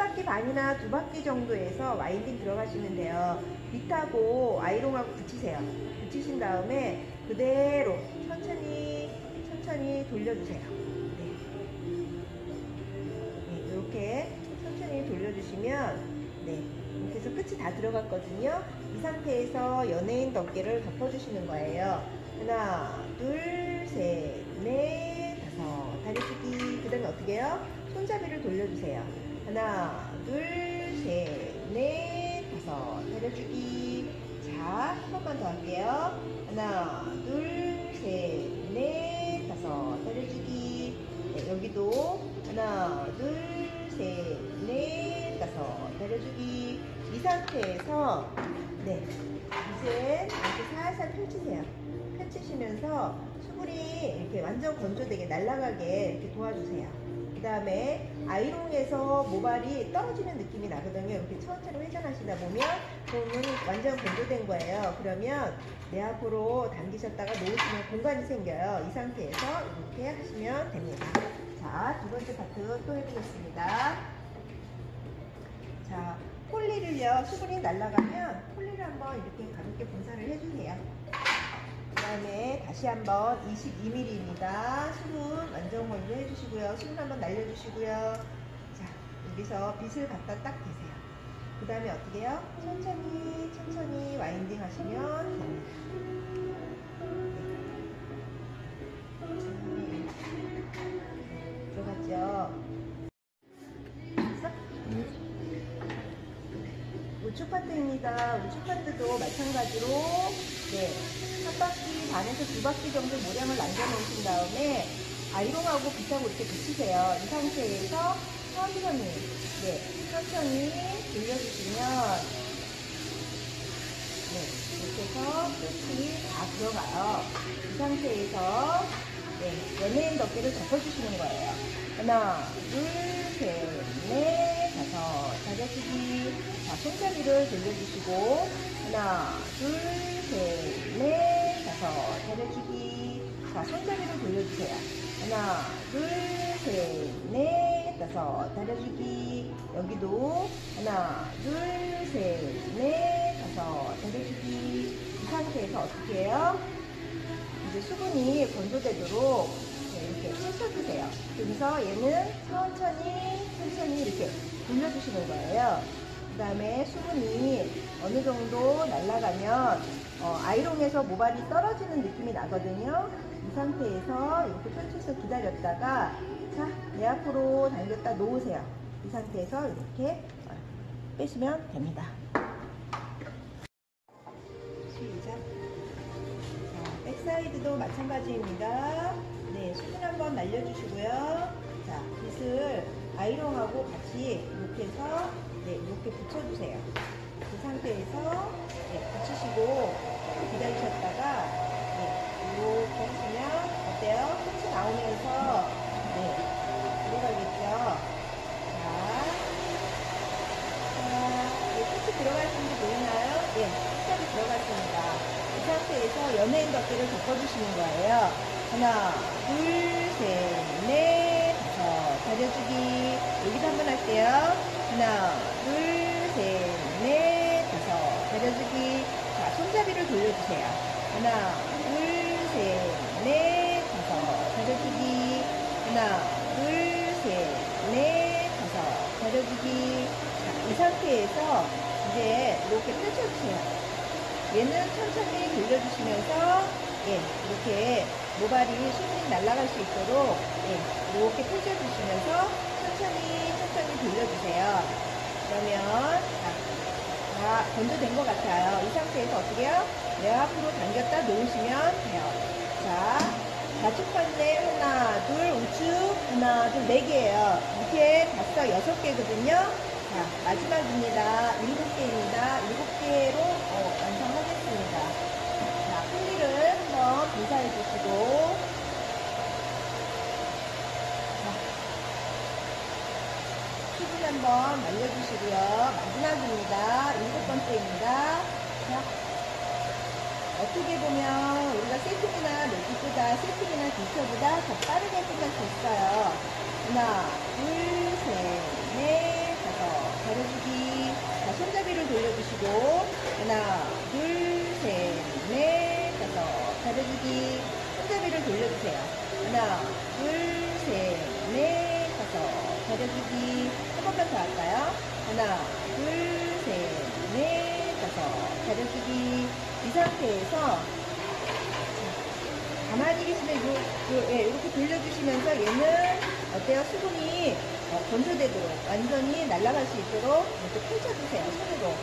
바퀴 반이나 두 바퀴 정도에서 와인딩 들어가시면 돼요. 밑하고 아이롱하고 붙이세요. 붙이신 다음에 그대로 천천히 천천히 돌려주세요. 네. 네, 이렇게 천천히 돌려주시면 네, 이렇게 해서 끝이 다 들어갔거든요. 이 상태에서 연예인 덮개를 덮어주시는 거예요. 하나, 둘, 셋, 넷, 다섯. 다리 찢기. 그 다음에 어떻게 해요? 손잡이를 돌려주세요. 하나, 둘, 셋, 넷, 다섯. 찢기. 자, 한 번만 더 할게요. 하나, 둘, 셋, 넷, 다섯. 찢기. 네, 여기도 하나, 둘, 셋, 넷, 다섯. 내려주기. 이 상태에서 네 이제 이렇게 살살 펼치세요. 펼치시면서 수분이 이렇게 완전 건조되게 날아가게 이렇게 도와주세요. 그 다음에 아이롱에서 모발이 떨어지는 느낌이 나거든요. 이렇게 천천히 회전하시다 보면 그러면 완전 건조된 거예요. 그러면 내 앞으로 당기셨다가 놓으시면 공간이 생겨요. 이 상태에서 이렇게 하시면 됩니다. 자, 두 번째 파트 또 해보겠습니다. 자, 폴리를요, 수분이 날아가면 폴리를 한번 이렇게 가볍게 분사를 해주세요. 그 다음에 다시 한번 22mm입니다. 수분 완전 건조 해주시고요. 수분 한번 날려주시고요. 자, 여기서 빗을 갖다 딱 대세요. 그 다음에 어떻게 해요? 천천히, 천천히 와인딩 하시면 됩니다. 네. 들어갔죠? 우측 파트입니다. 우측 파트도 마찬가지로 네, 한 바퀴 반에서 두 바퀴 정도 모량을 남겨놓으신 다음에 아이롱하고 빗하고 이렇게 붙이세요. 이 상태에서 천천히 네, 천천히 돌려주시면 네, 이렇게 해서 끝이 다 들어가요. 이 상태에서 네, 연예인 덮개를 덮어주시는 거예요. 하나, 둘, 셋, 넷, 다섯, 다섯치기. 자, 손잡이를 돌려주시고, 하나, 둘, 셋, 넷, 다섯, 다섯치기. 자, 손잡이를 돌려주세요. 하나, 둘, 셋, 넷, 다섯, 다려주기. 여기도 하나, 둘, 셋, 넷, 다섯, 다려주기. 이 상태에서 어떻게 해요? 이제 수분이 건조되도록 네, 이렇게 펼쳐주세요. 그래서 얘는 천천히, 천천히 이렇게 돌려주시는 거예요. 그 다음에 수분이 어느 정도 날아가면 어, 아이롱에서 모발이 떨어지는 느낌이 나거든요. 이 상태에서 이렇게 펼쳐서 기다렸다가 자, 내 앞으로 당겼다 놓으세요. 이 상태에서 이렇게 어, 빼시면 됩니다. 시작. 자, 백사이드도 마찬가지입니다. 네, 수분 한번 날려주시고요. 자, 빗을 아이롱하고 같이 이렇게 해서 네, 이렇게 붙여주세요. 그 상태에서 네, 붙이시고 기다리셨다가 네, 이렇게 하시면 어때요? 끝이 나오면서 네, 들어가겠죠? 자, 자, 네, 끝이 들어가시는 게 보이나요? 네, 끝까지 들어갔습니다. 이 상태에서 연예인 덮개를 덮어주시는 거예요. 하나, 둘, 셋, 넷, 다려주기. 여기도 한번 할게요. 하나, 둘, 셋, 넷, 다섯, 다려주기. 자, 손잡이를 돌려주세요. 하나, 둘, 셋, 넷, 다섯, 다려주기. 하나, 둘, 셋, 넷, 다섯, 다려주기. 자, 이 상태에서 이제 이렇게 펼쳐주세요. 얘는 천천히 돌려주시면서 예, 이렇게 모발이 수분이 날아갈 수 있도록 예, 이렇게 펼쳐주시면서 천천히 천천히 돌려주세요. 그러면 자, 다 건조된 것 같아요. 이 상태에서 어떻게 해요? 내 앞으로 당겼다 놓으시면 돼요. 자, 좌측 반대 하나, 둘, 우측 하나, 둘, 네 개예요. 이렇게 다섯, 여섯 개거든요. 자, 마지막입니다. 일곱 개입니다. 일곱 개로 어, 완성하겠습니다. 자, 풀리를 한번 분사해 주시고 자, 수분 한번 말려주시고요. 마지막입니다. 일곱 번째입니다. 자, 어떻게 보면 우리가 세팅이나 매직보다 세팅이나 디처보다 더 빠르게 끝날 수 있어요. 하나, 둘, 셋, 가려주기. 자, 손잡이를 돌려주시고, 하나, 둘, 셋, 넷, 다섯. 가려주기. 손잡이를 돌려주세요. 하나, 둘, 셋, 넷, 다섯. 가려주기. 한 번만 더 할까요? 하나, 둘, 셋, 넷, 다섯. 가려주기. 이 상태에서 가만히 계시면 요, 요, 예, 이렇게 돌려주시면서 얘는 어때요? 수분이 어, 건조되도록 완전히 날아갈 수 있도록 이렇게 펼쳐주세요. 손으로.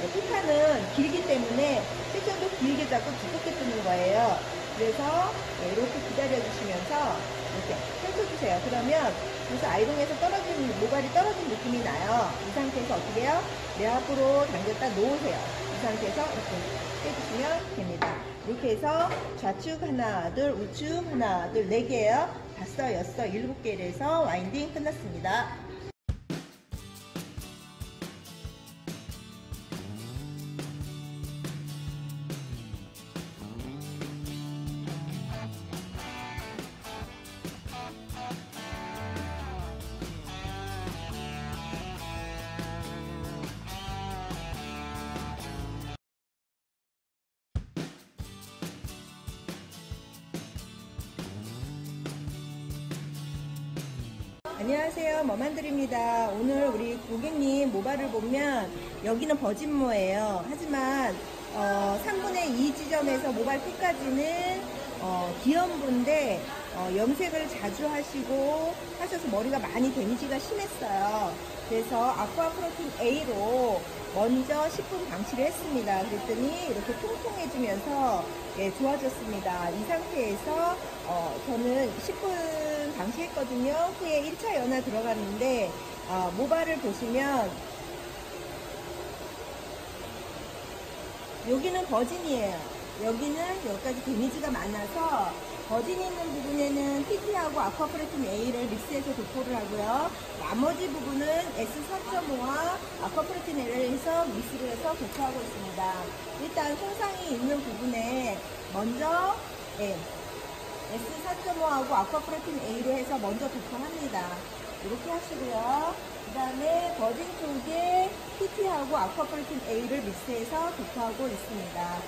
네, 피카는 길기 때문에 실전도 길게 잡고 두껍게 뜨는 거예요. 그래서 네, 이렇게 기다려주시면서 이렇게 펼쳐주세요. 그러면 그래서 아이롱에서 떨어진 모발이 떨어진 느낌이 나요. 이 상태에서 어떻게 해요? 내 앞으로 당겼다 놓으세요. 이 상태에서 이렇게 빼주시면 됩니다. 이렇게 해서 좌측 하나, 둘, 우측 하나, 둘, 네 개예요. 다섯, 여섯, 일곱 개를 해서 와인딩 끝났습니다. 안녕하세요. 머만들입니다. 오늘 우리 고객님 모발을 보면 여기는 버진모예요. 하지만 어, 3분의 2 지점에서 모발 끝까지는 어, 기염부인데 어, 염색을 자주 하시고 하셔서 머리가 많이 데미지가 심했어요. 그래서 아쿠아 프로틴 A로 먼저 10분 방치를 했습니다. 그랬더니 이렇게 통통해지면서 예, 좋아졌습니다. 이 상태에서 어, 저는 10분 방치했거든요. 후에 1차 연화 들어갔는데 어, 모발을 보시면 여기는 버진이에요. 여기는 여기까지 데미지가 많아서 버진 있는 부분에는 TT하고 아쿠아프레틴 A를 믹스해서 도포를 하고요. 나머지 부분은 S4.5와 아쿠아프레틴 A를 해서 믹스를 해서 도포하고 있습니다. 일단 손상이 있는 부분에 먼저 예, S4.5하고 아쿠아프레틴 A로 해서 먼저 도포합니다. 이렇게 하시고요. 그 다음에 버진 쪽에 TT하고 아쿠아프레틴 A를 믹스해서 도포하고 있습니다.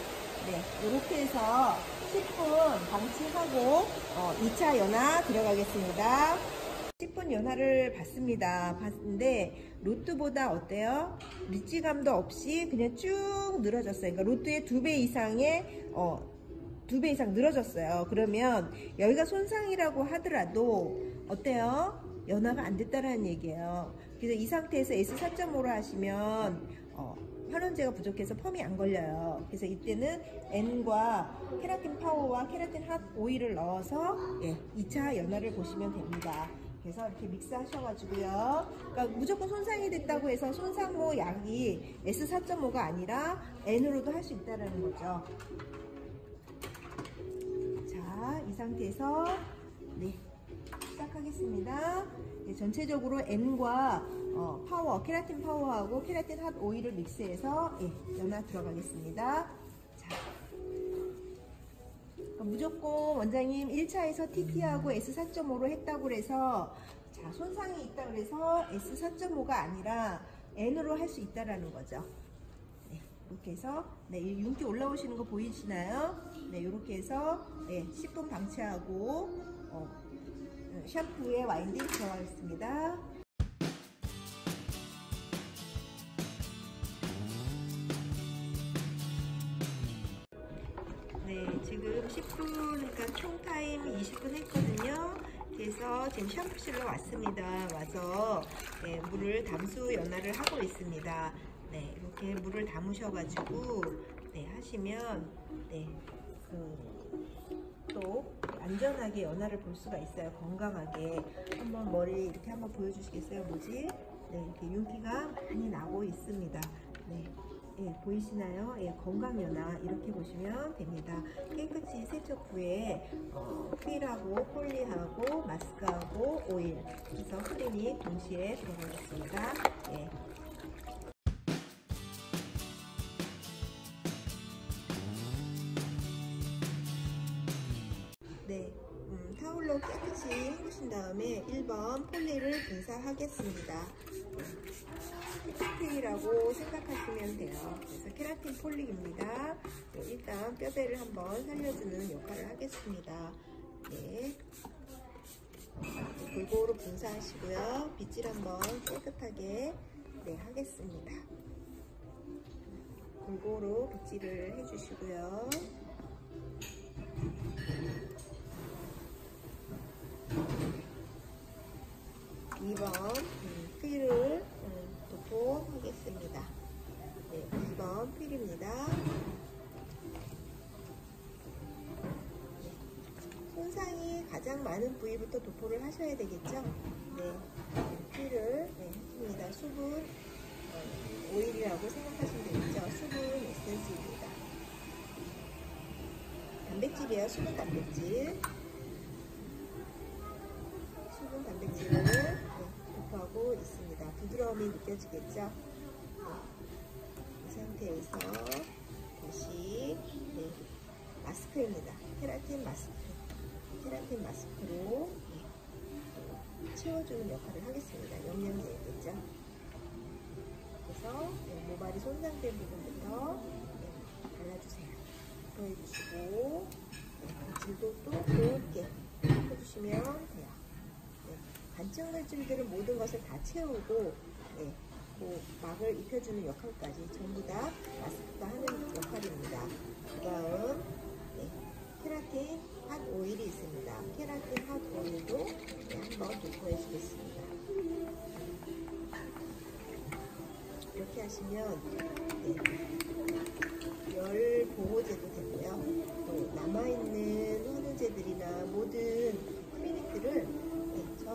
네, 이렇게 해서 10분 방치하고 어, 2차 연화 들어가겠습니다. 10분 연화를 봤습니다. 봤는데 로트보다 어때요? 리치감도 없이 그냥 쭉 늘어졌어요. 그러니까 로트의 두배 이상의 어, 두 배 이상 늘어졌어요. 그러면 여기가 손상이라고 하더라도 어때요? 연화가 안 됐다라는 얘기예요. 그래서 이 상태에서 S4.5로 하시면 어, 환원제가 부족해서 펌이 안 걸려요. 그래서 이때는 N과 케라틴 파워와 케라틴 핫 오일을 넣어서 예, 2차 연화를 보시면 됩니다. 그래서 이렇게 믹스 하셔가지고요. 그러니까 무조건 손상이 됐다고 해서 손상모 약이 S4.5가 아니라 N으로도 할 수 있다는 거죠. 상태에서 네, 시작하겠습니다. 네, 전체적으로 N과 어, 파워, 케라틴 파워하고 케라틴 핫 오일을 믹스해서 예, 연화 들어가겠습니다. 자, 그러니까 무조건 원장님 1차에서 TT하고 S4.5로 했다고 그래서 자, 손상이 있다 그래서 S4.5가 아니라 N으로 할 수 있다라는 거죠. 네, 이렇게 해서 네, 이 윤기 올라오시는 거 보이시나요? 네, 이렇게 해서 네, 10분 방치하고 어, 샴푸에 와인딩 들어가겠습니다. 네, 지금 10분, 그러니까 총 타임 20분 했거든요. 그래서 지금 샴푸실로 왔습니다. 와서 네, 물을 담수 연화를 하고 있습니다. 네, 이렇게 물을 담으셔가지고 네, 하시면 네, 그, 또 안전하게 연화를 볼 수가 있어요. 건강하게 한번 머리 이렇게 한번 보여주시겠어요? 뭐지? 네, 이렇게 윤기가 많이 나고 있습니다. 네. 예, 보이시나요? 예, 건강연화 이렇게 보시면 됩니다. 깨끗이 세척 후에 어, 휠하고 폴리하고 마스크하고 오일 그래서 크림이 동시에 들어가겠습니다. 예. 다음에 1번 폴리를 분사하겠습니다. 케라틴이라고 생각하시면 돼요. 그래서 케라틴 폴릭입니다. 네, 일단 뼈대를 한번 살려주는 역할을 하겠습니다. 네. 골고루 분사하시고요. 빗질 한번 깨끗하게 네, 하겠습니다. 골고루 빗질을 해주시고요. 2번 음, 필을 음, 도포하겠습니다. 네, 2번 필입니다. 손상이 가장 많은 부위부터 도포를 하셔야 되겠죠? 네, 필을 네, 했습니다. 수분 어, 오일이라고 생각하시면 되겠죠? 수분 에센스입니다. 단백질이에요. 수분 단백질. 수분 단백질을 네, 도포하고 있습니다. 부드러움이 느껴지겠죠? 네. 이 상태에서 다시 네, 마스크입니다. 케라틴 마스크. 케라틴 마스크로 네, 채워주는 역할을 하겠습니다. 영양제겠죠? 그래서 네, 모발이 손상된 부분부터 네, 발라주세요. 도해주시고 네, 질도 또 곱게 해주시면 돼요. 네, 반증 물질들은 모든 것을 다 채우고 네, 뭐 막을 입혀주는 역할까지 전부 다 마스크가 하는 역할입니다. 그 다음 네, 케라틴 핫 오일이 있습니다. 케라틴 핫 오일도 네, 한번 도포해 주겠습니다. 이렇게 하시면 네, 열 보호제도 되고요. 또 남아있는 환우제들이나 모든 클리닉들을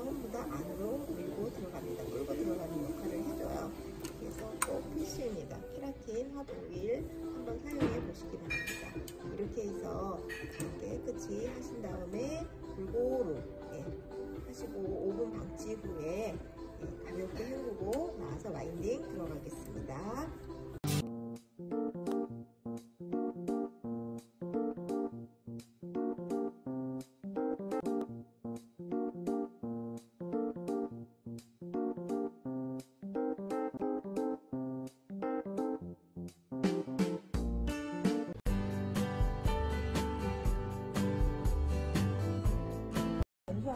네, 전부 다 안으로 밀고 들어갑니다. 끌고 들어가는 역할을 해줘요. 그래서 꼭 필수입니다. 케라틴 핫 오일 한번 사용해 보시기 바랍니다. 이렇게 해서 깨끗이 하신 다음에 골고루 네, 하시고 5분 방치 후에 네, 가볍게 헹구고 나와서 와인딩 들어가겠습니다.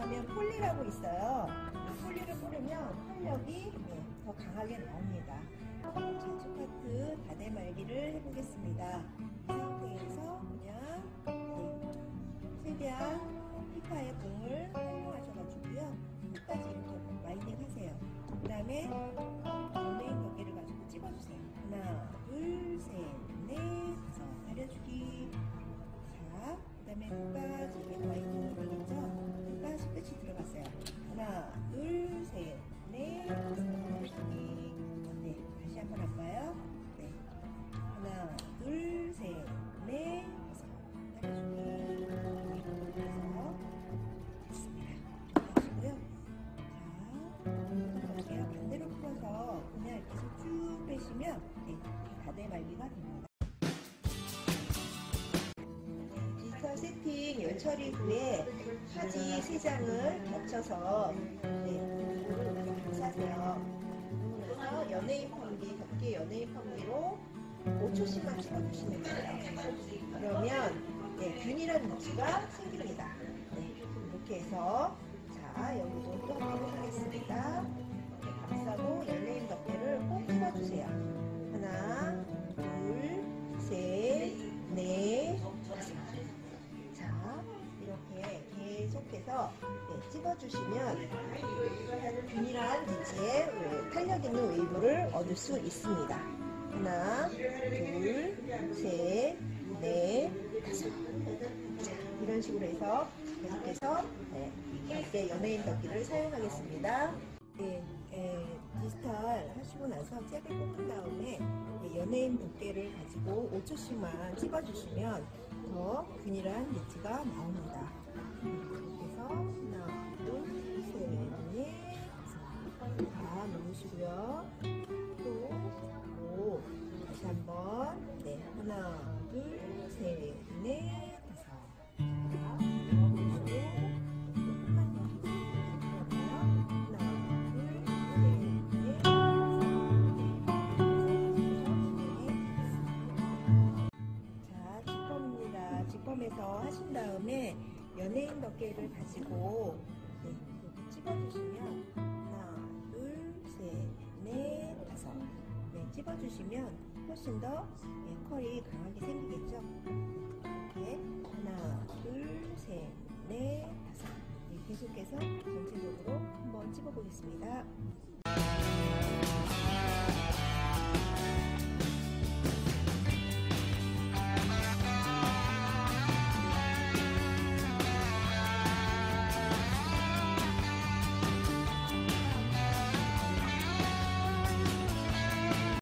연소하면 폴리라고 있어요. 폴리를 뿌리면 활력이 네, 더 강하게 나옵니다. 제초 파트 다대 말기를 해보겠습니다. 이 상태에서 그냥 네, 최대한 피파의 공을 활용하셔가지고요. 끝까지 이렇게 마이닝 하세요. 그 다음에 연예인 덮개를 가지고 찝어주세요. 하나, 둘, 셋, 넷, 다섯. 내려주기. 자, 그 다음에 끝까지 마이닝이 되겠죠? 끝까지 끝이 들어갔어요. 하나, 둘, 셋, 넷, 다섯. 네, 다시 한번 할까요? 네. 하나, 둘, 셋, 넷, 다섯. 네, 다섯. 됐습니다. 하시고요. 자, 볼게요. 반대로 풀어서 그냥 계속 쭉 빼시면 네, 다대 말기가 됩니다. 디지털 세팅 열 처리 후에 하지 세 장을 겹쳐서 네, 이렇게 감싸세요. 그래서 연예인 펌기, 덮개 연예인 펌기로 5초씩만 찍어주시면 돼요. 그러면 네, 균일한 위치가 생깁니다. 네, 이렇게 해서 자 여기도 또 한번 하겠습니다. 감싸고 연예인 덮개를 꼭 찍어주세요. 하나, 둘, 셋, 넷, 해서 네, 찍어주시면 균일한 위치에 그 탄력 있는 웨이브를 얻을 수 있습니다. 하나, 둘, 셋, 넷, 다섯. 자, 이런 식으로 해서 계속해서 네, 이렇게 연예인 덮기를 사용하겠습니다. 네, 에, 디지털 하시고 나서 잭을 뽑은 다음에 네, 연예인 덮개를 가지고 5초씩만 찍어주시면 더 균일한 매치가 나옵니다. 놓으시고요. 찝어주시면 훨씬 더 예, 컬이 강하게 생기겠죠. 이렇게 하나, 둘, 셋, 넷, 다섯. 네, 계속해서 전체적으로 한번 찝어보겠습니다.